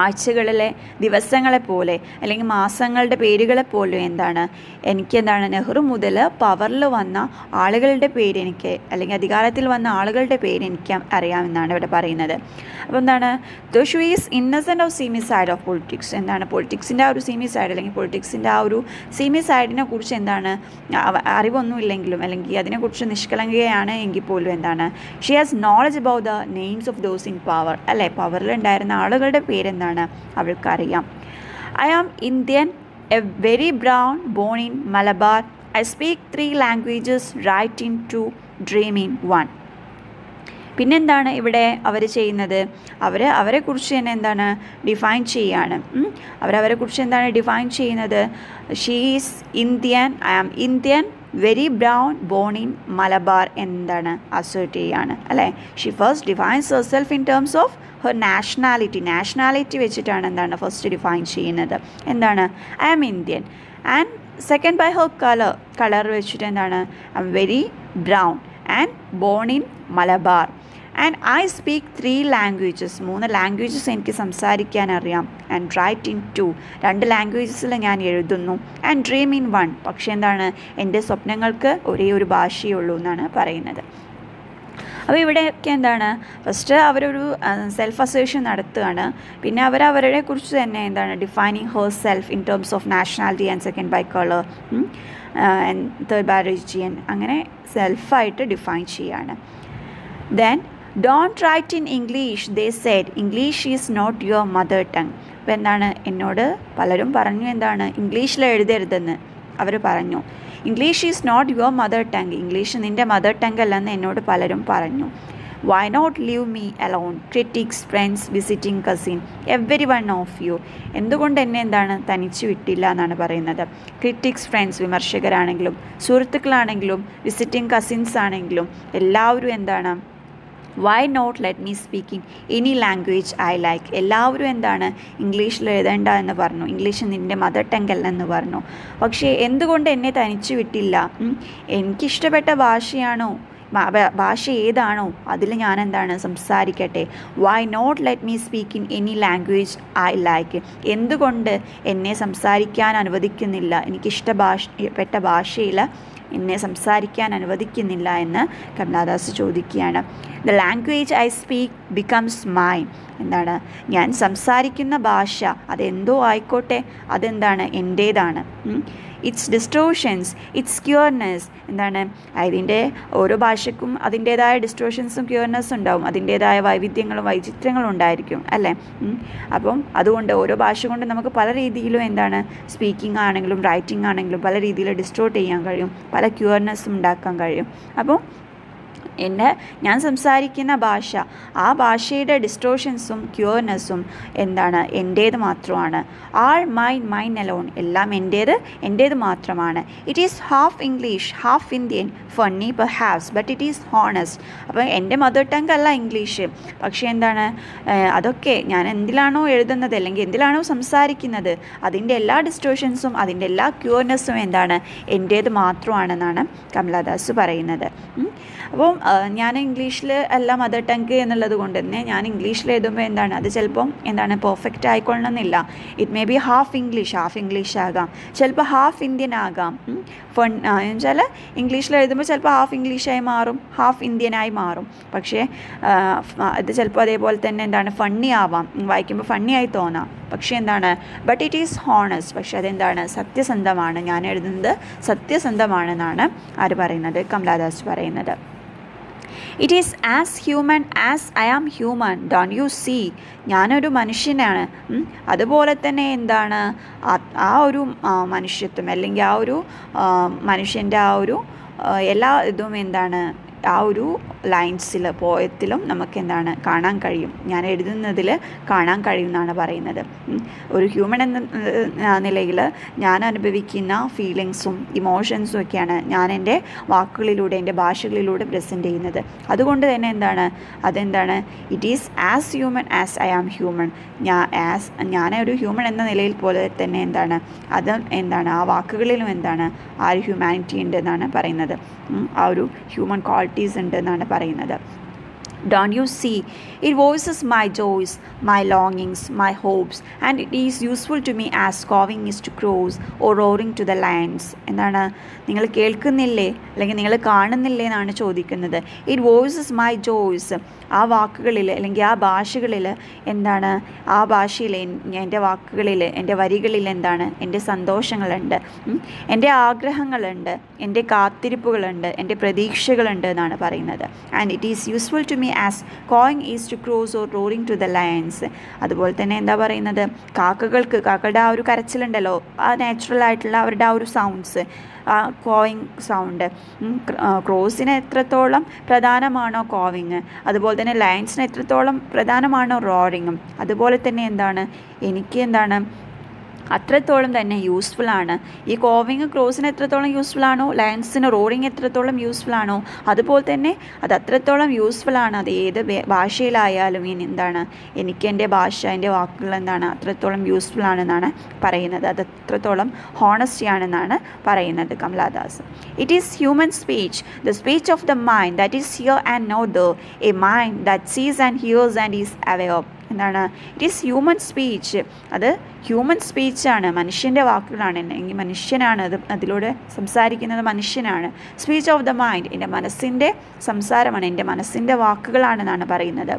Speaker 1: ആഴ്ചകളിലെ ദിവസങ്ങളെപ്പോലെ അല്ലെങ്കിൽ മാസങ്ങളുടെ പേരുകളെ പോലും എന്താണ്? എനിക്ക് എന്താണ് നെഹ്റു മുതൽ പവറിൽ വന്ന ആളുകളുടെ പേര് എനിക്ക് അല്ലെങ്കിൽ അധികാരത്തിൽ വന്ന ആളുകളുടെ പേര് എനിക്ക് അറിയാമെന്നാണ് ഇവിടെ പറയുന്നത്. അപ്പോൾ എന്താണ്? ദോഷു is innocent of seamy side of politics എന്താണ്? പൊളിറ്റിക്സിന്റെ ആ ഒരു സീമി സൈഡ് അല്ലെങ്കിൽ പൊളിറ്റിക്സിന്റെ ആ ഒരു സീമി സൈഡിനെ കുറിച്ച് എന്താണ്? അറിവൊന്നും ഇല്ലെങ്കിലും അല്ലെങ്കിൽ അതിനെക്കുറിച്ച് നിഷ്കളങ്കയാണ് എങ്കിൽ പോലും എന്താണ്? She has knowledge about the names of those in power അല്ലേ? പവറിലുണ്ടായിരുന്ന ആളുകളുടെ പേരെന്താണ് അവൾക്കറിയാം. I am Indian a very brown born in Malabar I speak three languages write in two dream in one പിന്നെന്താണ് ഇവിടെ അവർ ചെയ്യുന്നത്? അവർ അവരെക്കുറിച്ച് തന്നെ എന്താണ് ഡിഫൈൻ ചെയ്യാണ്. അവരവരെക്കുറിച്ച് അവരവരെ കുറിച്ച് എന്താണ് ഡിഫൈൻ ചെയ്യുന്നത്? She's Indian I am Indian very brown born in Malabar എന്താണ് അസേർട്ട് ചെയ്യാണ്. അല്ലേ? She first defines herself in terms of nationality nationality വെച്ചിട്ടാണ് എന്താണ് ഫസ്റ്റ് ഡിഫൈൻ ചെയ്യുന്നത്. എന്താണ്? I am Indian and second by her colour colour വെച്ചിട്ട് എന്താണ്? I am very brown and born in Malabar and I speak three languages മൂന്ന് languages എനിക്ക് സംസാരിക്കാൻ അറിയാം. ആൻഡ് റൈറ്റ് ഇൻ ടു രണ്ട് ലാംഗ്വേജസിൽ ഞാൻ എഴുതുന്നു. ആൻഡ് ഡ്രീം ഇൻ വൺ പക്ഷേ എന്താണ്? എന്റെ സ്വപ്നങ്ങൾക്ക് ഒരേ ഒരു ഭാഷയുള്ളൂ എന്നാണ് പറയുന്നത്. അപ്പോൾ ഇവിടെയൊക്കെ എന്താണ്? ഫസ്റ്റ് അവരൊരു സെൽഫ് അസോസിയേഷൻ നടത്തുകയാണ്. പിന്നെ അവർ അവരെ കുറിച്ച് തന്നെ എന്താണ് defining herself in terms of nationality and second by colour third by region അങ്ങനെ സെൽഫായിട്ട് ഡിഫൈൻ ചെയ്യാണ് then don't write in English they said English is not your mother tongue അപ്പോൾ എന്താണ്? എന്നോട് പലരും പറഞ്ഞു എന്താണ്? ഇംഗ്ലീഷിൽ എഴുതരുതെന്ന്. അവർ പറഞ്ഞു. English is not your mother tongue English നിന്റെ മദർ ടങ് അല്ലെന്ന് എന്നോട് പലരും പറഞ്ഞു. Why not leave me alone critics friends visiting cousin every one of you എന്തുകൊണ്ട് എന്നെ എന്താണ് തനിച്ച് വിട്ടില്ല എന്നാണ് പറയുന്നത്. ക്രിറ്റിക്സ് ഫ്രണ്ട്സ് വിമർശകരാണെങ്കിലും സുഹൃത്തുക്കളാണെങ്കിലും വിസിറ്റിംഗ് കസിൻസ് ആണെങ്കിലും എല്ലാവരും എന്താണ് why not let me speaking any language I like എല്ലാവരും എന്താണ്? ഇംഗ്ലീഷിൽ എഴുതേണ്ട എന്ന് പറഞ്ഞു. ഇംഗ്ലീഷ് നിന്റെ മദർ ടങ് അല്ലെന്ന് പറഞ്ഞു. പക്ഷേ എന്തുകൊണ്ട് എന്നെ തനിച്ചു വിട്ടില്ല? എനിക്കിഷ്ടപ്പെട്ട ഭാഷയാണോ? ഭാഷ ഏതാണോ അതിൽ ഞാൻ എന്താണ് സംസാരിക്കട്ടെ? Why not let me speak in any language I like എന്തുകൊണ്ട് എന്നെ സംസാരിക്കാൻ അനുവദിക്കുന്നില്ല? എനിക്കിഷ്ട ഭാഷ പെട്ട ഭാഷയിൽ എന്നെ സംസാരിക്കാൻ അനുവദിക്കുന്നില്ല എന്ന് കമലാദാസ് ചോദിക്കുകയാണ്. The language I speak becomes my എന്താണ്? ഞാൻ സംസാരിക്കുന്ന ഭാഷ അതെന്തോ ആയിക്കോട്ടെ അതെന്താണ് എന്റേതാണ് ഇറ്റ്സ് ഡിസ്ട്രോഷൻസ് ഇറ്റ്സ് ക്യൂർനെസ് എന്താണ്? അതിന്റെ ഓരോ ഭാഷയ്ക്കും അതിന്റേതായ ഡിസ്ട്രോഷൻസും ക്യൂർനെസ്സും ഉണ്ടാവും. അതിന്റേതായ വൈവിധ്യങ്ങളും വൈചിത്രങ്ങളും ഉണ്ടായിരിക്കും അല്ലേ. അപ്പം അതുകൊണ്ട് ഓരോ ഭാഷ കൊണ്ട് നമുക്ക് പല രീതിയിലും എന്താണ്? സ്പീക്കിംഗ് ആണെങ്കിലും റൈറ്റിംഗ് ആണെങ്കിലും പല രീതിയിൽ ഡിസ്ട്രോട്ട് ചെയ്യാൻ കഴിയും. പല ക്യൂർനെസ്സും ഉണ്ടാക്കാൻ കഴിയും. അപ്പോൾ എന്റെ ഞാൻ സംസാരിക്കുന്ന ഭാഷ ആ ഭാഷയുടെ ഡിസ്ട്രോഷൻസും ക്യൂർനെസ്സും എന്താണ്? എന്റേത് മാത്രമാണ്. ആൾ മൈൻ മൈൻ അലോൺ എല്ലാം എന്റേത് എന്റേത് മാത്രമാണ്. It is half English half Indian funny perhaps but it is honest അപ്പോൾ എന്റെ മദർ ടങ് അല്ല ഇംഗ്ലീഷ് പക്ഷേ എന്താണ്? അതൊക്കെ ഞാൻ എന്തിലാണോ എഴുതുന്നത് അല്ലെങ്കിൽ എന്തിലാണോ സംസാരിക്കുന്നത് അതിന്റെ എല്ലാ ഡിസ്ട്രോഷൻസും അതിന്റെ എല്ലാ ക്യൂർനെസ്സും എന്താണ്? എന്റേത് മാത്രമാണെന്നാണ് കമലാദാസ് പറയുന്നത്. ഉം. ആ, ഞാൻ ഇംഗ്ലീഷിൽ അല്ല മദർ ടങ്ക് എന്നുള്ളത് കൊണ്ട് തന്നെ ഞാൻ ഇംഗ്ലീഷിൽ എഴുതുമ്പോൾ എന്താണ് അത് ചിലപ്പം എന്താണ് perfect ആയിക്കൊള്ളണമെന്നില്ല it may be half English half English ആകാം. ചിലപ്പോൾ ഹാഫ് ഇന്ത്യൻ ആകാം. ഫൺ എന്നുവെച്ചാൽ ഇംഗ്ലീഷിൽ എഴുതുമ്പോൾ ചിലപ്പോൾ ഹാഫ് ഇംഗ്ലീഷായി മാറും ഹാഫ് ഇന്ത്യനായി മാറും. പക്ഷേ അത് ചിലപ്പോൾ അതേപോലെ തന്നെ എന്താണ് ഫണ്ണി ആവാം. വായിക്കുമ്പോൾ ഫണ്ണി ആയി തോന്നാം. പക്ഷേ എന്താണ് ബട്ട് ഇറ്റ് ഈസ് ഹോണസ്റ്റ് പക്ഷേ അതെന്താണ് സത്യസന്ധമാണ്. ഞാൻ എഴുതുന്നത് സത്യസന്ധമാണെന്നാണ് ആര് പറയുന്നത്? കമലാദാസ് പറയുന്നത്. It is as human as I am human don't you see ഞാനൊരു മനുഷ്യനാണ്. അതുപോലെ തന്നെ എന്താണ്? ആ- ഒരു മനുഷ്യത്വം അല്ലെങ്കിൽ ആ ഒരു മനുഷ്യന്റെ ആ ഒരു എല്ലാ ഇതും എന്താണ്? ആ ഒരു ലൈൻസിൽ പോയത്തിലും നമുക്ക് എന്താണ് കാണാൻ കഴിയും. ഞാൻ എഴുതുന്നതിൽ കാണാൻ കഴിയുമെന്നാണ് പറയുന്നത്. ഒരു ഹ്യൂമൻ എന്ന നിലയിൽ ഞാൻ അനുഭവിക്കുന്ന ഫീലിങ്സും ഇമോഷൻസും ഒക്കെയാണ് ഞാൻ എന്റെ വാക്കുകളിലൂടെ എന്റെ ഭാഷകളിലൂടെ പ്രസന്റ് ചെയ്യുന്നത്. അതുകൊണ്ട് തന്നെ എന്താണ്? അതെന്താണ്? It is as human as I am human ഞാൻ ആസ് ഞാൻ ഒരു ഹ്യൂമൻ എന്ന നിലയിൽ പോലെ തന്നെ എന്താണ്? അത് എന്താണ്? ആ വാക്കുകളിലും എന്താണ്? ആ ഒരു ഹ്യൂമാനിറ്റി ഉണ്ട് എന്നാണ് പറയുന്നത് ആ ഒരു ഹ്യൂമൻ ക്വാളിറ്റീസ് ഉണ്ട് എന്നാണ് പറയുന്നത്. Don't you see? It voices my joys, my longings, my hopes, and it is useful to me as cawing is to crows or roaring to the lions. എന്താണ്? നിങ്ങൾ കേൾക്കുന്നില്ലേ? അല്ലെങ്കിൽ നിങ്ങൾ കാണുന്നില്ലേ എന്നാണ് ചോദിക്കുന്നത്. ഇറ്റ് വോയിസസ് മൈ ജോയ്സ് ആ വാക്കുകളിൽ അല്ലെങ്കിൽ ആ ഭാഷകളിൽ എന്താണ്? ആ ഭാഷയിൽ എന്റെ വാക്കുകളിൽ എന്റെ വരികളിൽ എന്താണ്? എന്റെ സന്തോഷങ്ങളുണ്ട്. എന്റെ ആഗ്രഹങ്ങളുണ്ട്. എന്റെ കാത്തിരിപ്പുകളുണ്ട്. എന്റെ പ്രതീക്ഷകളുണ്ട് എന്നാണ് പറയുന്നത്. And it is useful to me as cawing is to crows or roaring to the lions അതുപോലെ തന്നെ എന്താ പറയുന്നത്? കാക്കകൾക്ക് കാക്കയുടെ ആ ഒരു കരച്ചിലുണ്ടല്ലോ ആ നാച്ചുറൽ ആയിട്ടുള്ള അവരുടെ ആ ഒരു സൗണ്ട്സ് ആ കോയിങ് സൗണ്ട് ക്രോസിന് എത്രത്തോളം പ്രധാനമാണോ കോവിങ് അതുപോലെ തന്നെ ലയൻസിന് എത്രത്തോളം പ്രധാനമാണോ റോറിങ്ങും അതുപോലെ തന്നെ എന്താണ്? എനിക്ക് എന്താണ് അത്രത്തോളം തന്നെ യൂസ്ഫുൾ ആണ്. ഈ കോവിങ് ക്രോസിന് എത്രത്തോളം യൂസ്ഫുൾ ആണോ ലയൻസിന് റോറിങ് എത്രത്തോളം യൂസ്ഫുൾ ആണോ അതുപോലെ തന്നെ അത് അത്രത്തോളം യൂസ്ഫുൾ ആണ്. അത് ഏത് ഭാഷയിലായാലും ഇനി എന്താണ് എനിക്ക് എന്റെ ഭാഷ എന്റെ വാക്കുകൾ എന്താണ് അത്രത്തോളം യൂസ്ഫുൾ ആണെന്നാണ് പറയുന്നത്. അത് അത്രത്തോളം ഹോണസ്റ്റി ആണെന്നാണ് പറയുന്നത് Kamala Das. It is human speech the speech of the mind that is here and no the a mind that sees and hears and is aware എന്താണ്? ഇറ്റ് ഈസ് ഹ്യൂമൻ സ്പീച്ച് അത് human സ്പീച്ചാണ് മനുഷ്യന്റെ വാക്കുകളാണ്. എങ്കിൽ മനുഷ്യനാണ് അത് അതിലൂടെ സംസാരിക്കുന്നത് മനുഷ്യനാണ്. സ്പീച്ച് ഓഫ് ദ മൈൻഡ് എന്റെ മനസ്സിന്റെ സംസാരമാണ്. എന്റെ മനസ്സിന്റെ വാക്കുകളാണെന്നാണ് പറയുന്നത്.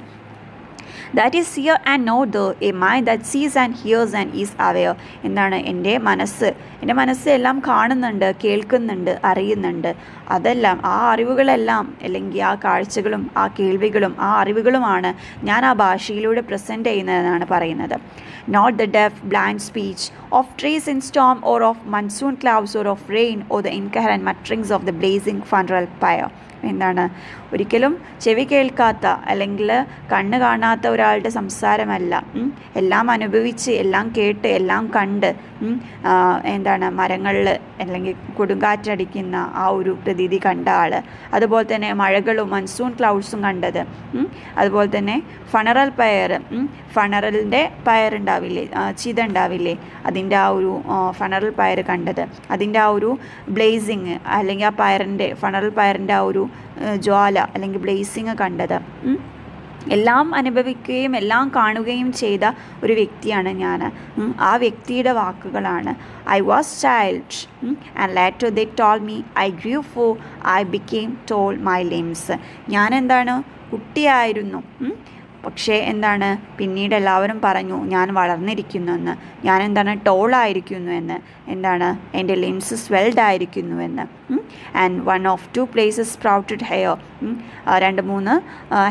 Speaker 1: That is here and no the a mind that sees and hears and is aware എന്താണ് എന്റെ മനസ്സ്? എന്റെ മനസ്സ് എല്ലാം കാണുന്നുണ്ട് കേൾക്കുന്നുണ്ട് അറിയുന്നുണ്ട്. അതെല്ലാം ആ അറിവുകളെല്ലാം അല്ലെങ്കിൽ ആ കാഴ്ചകളും ആ കേൾവികളും ആ അറിവുകളുമാണ് ഞാൻ ആ ഭാഷയിലൂടെ പ്രസന്റ് ചെയ്യുന്നതെന്നാണ് പറയുന്നത്. Not the deaf blind speech of trees in storm or of monsoon clouds or of rain or the incoherent mutterings of the blazing funeral pyre എന്താണ്? ഒരിക്കലും ചെവി കേൾക്കാത്ത അല്ലെങ്കിൽ കണ്ണ് കാണാത്ത ഒരാളുടെ സംസാരമല്ല. എല്ലാം അനുഭവിച്ച് എല്ലാം കേട്ട് എല്ലാം കണ്ട് എന്താണ്? മരങ്ങളിൽ അല്ലെങ്കിൽ കൊടുങ്കാറ്റടിക്കുന്ന ആ ഒരു പ്രതീതി കണ്ട ആൾ അതുപോലെ തന്നെ മഴകളും മൺസൂൺ ക്ലൗഡ്സും കണ്ടത് അതുപോലെ തന്നെ ഫണറൽ പയർ ഫണറലിന്റെ പയർ ഉണ്ടാവില്ലേ? ചിത ഉണ്ടാവില്ലേ? അതിന്റെ ആ ഒരു ഫണറൽ പയർ കണ്ടത്. അതിന്റെ ആ ഒരു ബ്ലേസിങ് അല്ലെങ്കിൽ ആ പയറിന്റെ ഫണറൽ പയറിന്റെ ആ ഒരു ജ്വാല അല്ലെങ്കിൽ ബ്ലേസിങ് കണ്ടത്. എല്ലാം അനുഭവിക്കുകയും എല്ലാം കാണുകയും ചെയ്ത ഒരു വ്യക്തിയാണ് ഞാൻ. ആ വ്യക്തിയുടെ വാക്കുകളാണ്. I was child and later they told me I grew for I became tall my limbs ഞാൻ എന്താണ്? കുട്ടിയായിരുന്നു. പക്ഷേ എന്താണ്? പിന്നീട് എല്ലാവരും പറഞ്ഞു ഞാൻ വളർന്നിരിക്കുന്നു എന്ന്. ഞാൻ എന്താണ്? ടോളായിരിക്കുന്നു എന്ന്. എന്താണ്? എന്റെ ലിംസ് സ്വെൽഡ് ആയിരിക്കുന്നു എന്ന് and one of two places sprouted hair രണ്ട് മൂന്ന്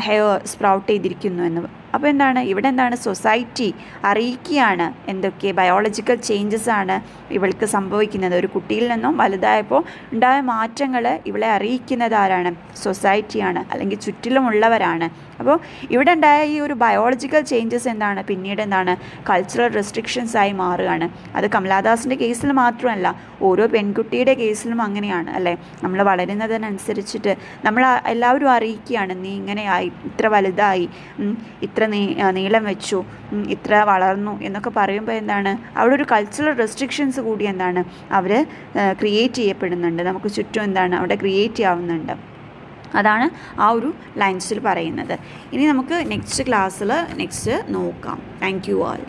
Speaker 1: ഹെയർ സ്പ്രൗട്ട് ചെയ്തിരിക്കുന്നു എന്ന് അപ്പോൾ എന്താണ്? ഇവിടെ എന്താണ്? സൊസൈറ്റി അറിയിക്കുകയാണ്. എന്തൊക്കെ ബയോളജിക്കൽ ചേഞ്ചസ് ആണ് ഇവൾക്ക് സംഭവിക്കുന്നത്. ഒരു കുട്ടിയിൽ നിന്നും വലുതായപ്പോൾ ഉണ്ടായ മാറ്റങ്ങൾ ഇവളെ അറിയിക്കുന്നത് ആരാണ്? സൊസൈറ്റിയാണ് അല്ലെങ്കിൽ ചുറ്റിലുമുള്ളവരാണ്. അപ്പോൾ ഇവിടെ ഉണ്ടായ ഈ ഒരു ബയോളജിക്കൽ ചേഞ്ചസ് എന്താണ്? പിന്നീട് എന്താണ്? കൾച്ചറൽ റെസ്ട്രിക്ഷൻസ് ആയി മാറുകയാണ്. അത് കമലാദാസിന്റെ കേസിൽ മാത്രമല്ല ഓരോ പെൺകുട്ടിയുടെ കേസിലും അങ്ങനെയാണ് അല്ലേ? നമ്മൾ വളരുന്നതിനനുസരിച്ചിട്ട് നമ്മൾ എല്ലാവരും അറിയിക്കുകയാണ് നീ ഇങ്ങനെയായി ഇത്ര വലുതായി ഇത്ര നീളം വെച്ചു ഇത്ര വളർന്നു എന്നൊക്കെ പറയുമ്പോൾ എന്താണ്? അവിടെ ഒരു കൾച്ചറൽ റെസ്ട്രിക്ഷൻസ് കൂടി എന്താണ്? അവർ ക്രിയേറ്റ് ചെയ്യപ്പെടുന്നുണ്ട്. നമുക്ക് ചുറ്റും എന്താണ്? അവിടെ ക്രിയേറ്റ് ആവുന്നുണ്ട് അതാണ് ആ ഒരു ലൈൻസിൽ പറയുന്നത്. ഇനി നമുക്ക് നെക്സ്റ്റ് ക്ലാസ്സിൽ നെക്സ്റ്റ് നോക്കാം. Thank you all